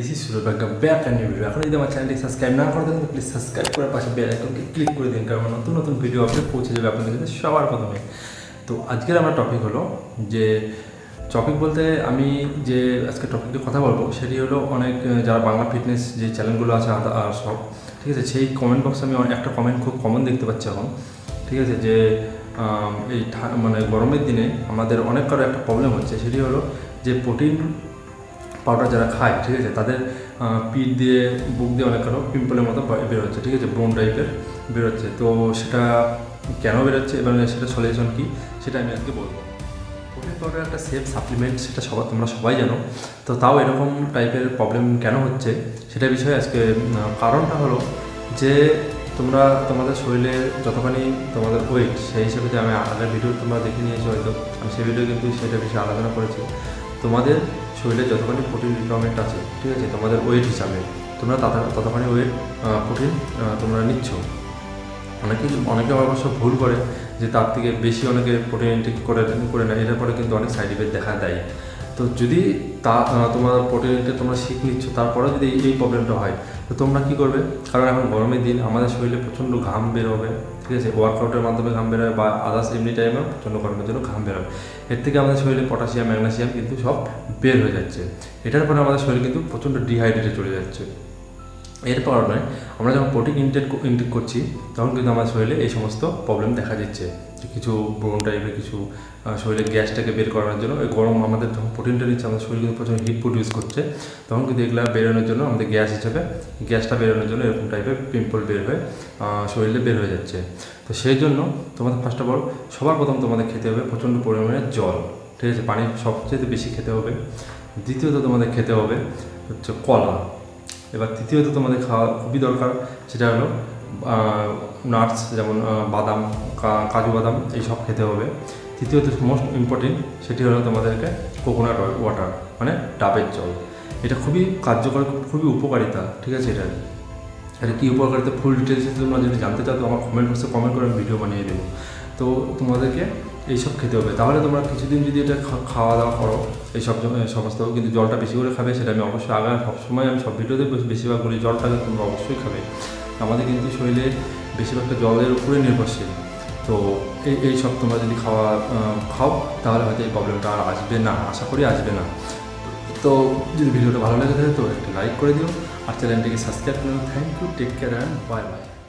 This Saurabh bank back and video এখন যদি আমার চ্যানেলটি সাবস্ক্রাইব না করে থাকেন প্লিজ সাবস্ক্রাইব করে পাশে বেল আইকনকে ক্লিক করে দিন কারণ নতুন নতুন ভিডিও আপডেট পৌঁছে যাবে আপনাদের কাছে সবার প্রথমে তো আজকের আমার টপিক হলো যে টপিক বলতে আমি যে আজকে টপিকে কথা বলব, সেটি হলো অনেক যারা বাংলা ফিটনেস যে চ্যানেলগুলো আছে আর সব, ঠিক আছে? সেই কমেন্ট বক্সে আমি একটা কমেন্ট খুব কমন দেখতে পাচ্ছি এখন, ঠিক আছে? যে এই মানে গরমের দিনে আমাদের অনেক কারও একটা প্রবলেম হচ্ছে, সেটি হলো যে প্রোটিন পাউডার যারা খায়, ঠিক আছে? তাদের পিঠ দিয়ে, বুক দিয়ে অনেক কারও পিম্পলের মতো বেরোচ্ছে ঠিক আছে? ব্রোন টাইপের বেরোচ্ছে তো সেটা কেন বেরোচ্ছে এবার সেটা সলিউশন কী, সেটা আমি আজকে বলব। প্রোটিন পাউডার একটা সেফ সাপ্লিমেন্ট সেটা সবার তোমরা সবাই জানো। তো তাও এরকম টাইপের প্রবলেম কেন হচ্ছে? সেটা বিষয়ে আজকে কারণটা হলো যে তোমরা তোমাদের শরীরে যতখানি তোমাদের ওয়েট সেই হিসেবে যে আমি আগের ভিডিও তোমরা দেখে নিয়েছো হয়তো, আমি সেই ভিডিও কিন্তু সেটা বিষয়ে আলোচনা করেছি। তোমাদের শরীরে যতখানি প্রোটিন রিকোয়ারমেন্ট আছে, ঠিক আছে? তোমাদের ওয়েট হিসাবে। তোমরা তত- ততখানি ওয়েট প্রোটিন তোমরা নিচ্ছ। অনেকে অনেকে অবশ্য ভুল করে যে তার থেকে বেশি অনেকে প্রোটিন ইনটেক করে করে নেয়। এটার পরে কিন্তু অনেক সাইড ইফেক্ট দেখা দেয়। তো যদি তা তোমার প্রোটিন ইনটেক তোমরা শিখ নিচ্ছ, তারপরে যদি এই- প্রবলেমটা হয়, তো তোমরা কী করবে? কারণ এখন গরমের দিন, আমাদের শরীরে প্রচণ্ড ঘাম বের হবে ঠিক আছে? ওয়ার্কআউটের মাধ্যমে ঘাম বেরোয় বা আদার্স এমনি টাইমেও প্রচণ্ড গরমের জন্য ঘাম বেরোয়। এর থেকে আমাদের শরীরে পটাশিয়াম ম্যাগনেসিয়াম কিন্তু সব বের হয়ে যাচ্ছে। এটার পরে আমাদের শরীর কিন্তু প্রচণ্ড ডিহাইড্রেটে চলে যাচ্ছে। এরপর নয়, আমরা যখন প্রোটিন ইনটেক ইনটেক করছি, তখন কিন্তু আমার শরীরে এই সমস্ত প্রবলেম দেখা দিচ্ছে। কিছু ব্রোন টাইপের কিছু শরীরে গ্যাসটাকে বের করানোর জন্য। ওই গরম আমাদের যখন প্রোটিনটা নিচ্ছে, আমাদের শরীর কিন্তু প্রচুর হিট প্রডিউস করছে। তখন কিন্তু এগুলো বেরোনোর জন্য আমাদের গ্যাস হিসেবে, গ্যাসটা বেরোনোর জন্য এরকম টাইপের পিম্পল বের হয়ে শরীরে বের হয়ে যাচ্ছে। তো সেই জন্য তোমাদের ফার্স্ট অফ অল সবার প্রথম তোমাদের খেতে হবে প্রচণ্ড পরিমাণে জল। ঠিক আছে? পানি সবচেয়ে বেশি খেতে হবে। দ্বিতীয়ত তোমাদের খেতে হবে হচ্ছে কলা। এবার তৃতীয়ত তোমাদের খাওয়া খুবই দরকার, সেটা হলো নাটস যেমন বাদাম কাজু বাদাম এইসব খেতে হবে। তৃতীয়ত মোস্ট ইম্পর্টেন্ট সেটি হলো তোমাদেরকে কোকোনাট ওয়াটার মানে ডাবের জল। এটা খুবই কার্যকর, খুবই উপকারিতা, ঠিক আছে? এটা এটা কী উপকারিতা? ফুল ডিটেলস তোমরা যদি জানতে চাও, তো আমার কমেন্ট বক্সে কমেন্ট করে ভিডিও বানিয়ে দেবো। তো তোমাদেরকে এইসব খেতে হবে। তাহলে তোমরা কিছুদিন যদি এটা খাওয়া দাওয়া করো এই সব সমস্ত কিন্তু জলটা বেশি করে খাবে, সেটা আমি অবশ্যই আগে সবসময় আমি সব ভিডিওতে বেশ- বেশিরভাগ বলি, জলটাকে তোমরা অবশ্যই খাবে। আমাদের কিন্তু শরীরে বেশিরভাগটা জলের উপরে নির্ভরশীল। তো এই এই সব তোমরা যদি খাওয়া খাও, তাহলে হয়তো এই প্রবলেমটা আর আসবে না, আশা করি আসবে না। তো যদি ভিডিওটা ভালো লেগে থাকে তো একটা লাইক করে দিও, আর চ্যানেলটিকে সাবস্ক্রাইব করে thank you take care and bye bye